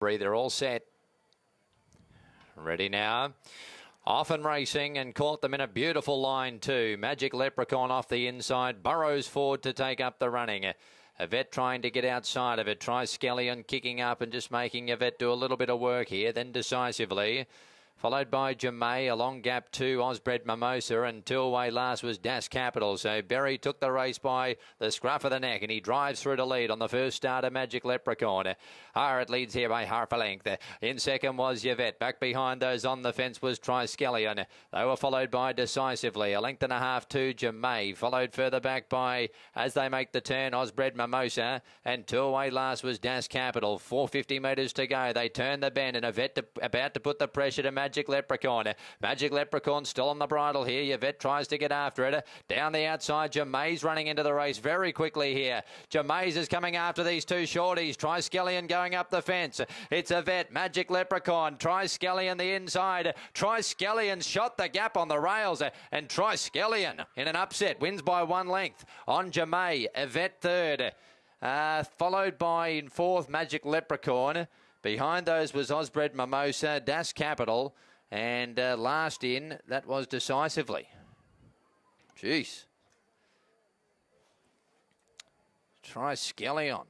They're all set. Ready now. Off and racing and caught them in a beautiful line too. Magic Leprechaun off the inside. Burrows forward to take up the running. Yvette trying to get outside of it. Triskelion kicking up and just making Yvette do a little bit of work here. Then decisively followed by Jamay, a long gap to Osbred Mimosa, and two away last was Das Capital. So Berry took the race by the scruff of the neck, and he drives through to lead on the first start of Magic Leprechaun. It leads here by half a length. In second was Yvette. Back behind those on the fence was Triskelion. They were followed by Decisively, a length and a half to Jamay, followed further back by, as they make the turn, Osbred Mimosa, and two away last was Das Capital. 450 metres to go. They turn the bend, and Yvette about to put the pressure to Magic Magic Leprechaun. Magic Leprechaun still on the bridle here. Yvette tries to get after it. Down the outside, Jamay's running into the race very quickly here. Jamay's is coming after these two shorties. Triskelion going up the fence. It's Yvette. Magic Leprechaun. Triskelion the inside. Triskelion shot the gap on the rails. And Triskelion in an upset wins by one length on Jamay. Yvette third. Uh, followed by in fourth Magic Leprechaun. Behind those was Osbred Mimosa, Das Capital, and uh, last in, that was decisively. Jeez. Triskelion.